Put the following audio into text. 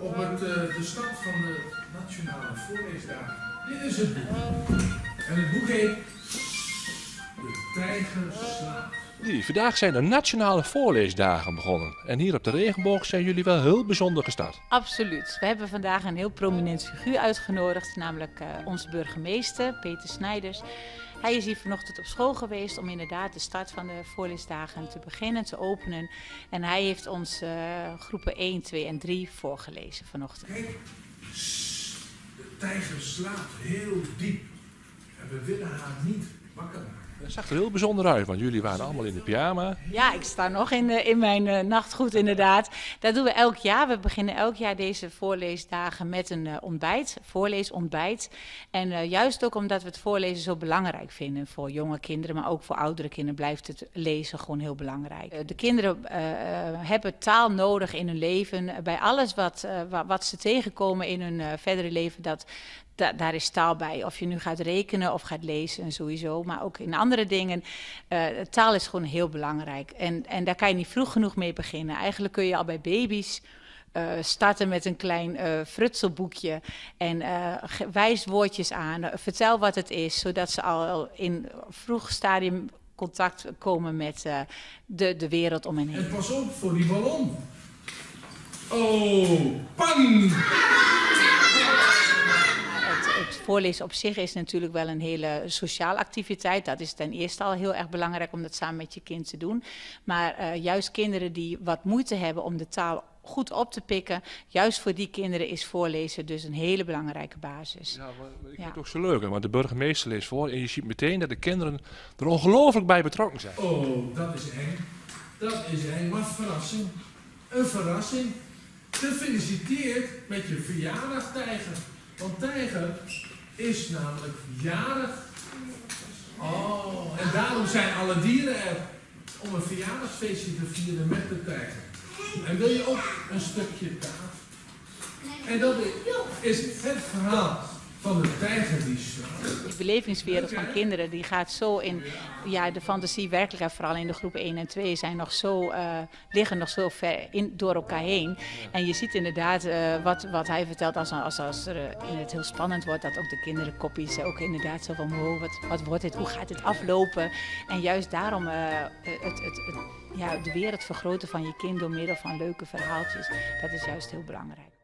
de start van de Nationale Voorleesdagen. Dit is het boek. En het boek heet De Tijger slaapt. Vandaag zijn de Nationale Voorleesdagen begonnen. En hier op de regenboog zijn jullie wel heel bijzonder gestart. Absoluut. We hebben vandaag een heel prominent figuur uitgenodigd, namelijk uh, onze burgemeester Peter Snijders. Hij is hier vanochtend op school geweest om inderdaad de start van de voorleesdagen te beginnen, te openen. En hij heeft ons uh, groepen 1, 2 en 3 voorgelezen vanochtend. Kijk, de tijger slaapt heel diep. En we willen haar niet zag er heel bijzonder uit, want jullie waren allemaal in de pyjama. Ja, ik sta nog in, de, in mijn uh, nachtgoed inderdaad. Dat doen we elk jaar. We beginnen elk jaar deze voorleesdagen met een uh, ontbijt, voorleesontbijt. En juist ook omdat we het voorlezen zo belangrijk vinden voor jonge kinderen, maar ook voor oudere kinderen blijft het lezen gewoon heel belangrijk. de kinderen hebben taal nodig in hun leven. Bij alles wat, wat ze tegenkomen in hun verdere leven, dat, da daar is taal bij. Of je nu gaat rekenen of gaat lezen, sowieso. Maar ook in andere dingen. Uh, taal is gewoon heel belangrijk. En, en daar kan je niet vroeg genoeg mee beginnen. Eigenlijk kun je al bij baby's. Uh, starten met een klein uh, frutselboekje en uh, wijs woordjes aan. vertel wat het is, zodat ze al in vroeg stadium contact komen met de, de wereld om hen heen. En pas op voor die ballon. Oh, pang! Voorlezen op zich is natuurlijk wel een hele sociale activiteit. Dat is ten eerste al heel erg belangrijk om dat samen met je kind te doen. Maar uh, juist kinderen die wat moeite hebben om de taal goed op te pikken, juist voor die kinderen is voorlezen dus een hele belangrijke basis. Ja, maar ik vind het ook zo leuk, want de burgemeester leest voor en je ziet meteen dat de kinderen er ongelooflijk bij betrokken zijn. Oh, dat is eng. Dat is eng. Wat verrassing. Een verrassing. Gefeliciteerd met je verjaardag, Tijger. Want Tijger is namelijk jarig. Oh, en daarom zijn alle dieren er. Om een verjaardagsfeestje te vieren met de tijger. En wil je ook een stukje taart? En dat is het verhaal van de tijger die slaapt. De belevingswereld van kinderen die gaat zo in, ja, de fantasie werkelijk, vooral in de groep 1 en 2, zijn nog zo, uh, liggen nog zo ver in, door elkaar heen. En je ziet inderdaad uh, wat, wat hij vertelt als, als, als er het heel spannend wordt, dat ook de kinderen kopjes ook inderdaad zo van, wow, wat, wat wordt dit, hoe gaat dit aflopen? En juist daarom het, het, ja, de wereld vergroten van je kind door middel van leuke verhaaltjes, dat is juist heel belangrijk.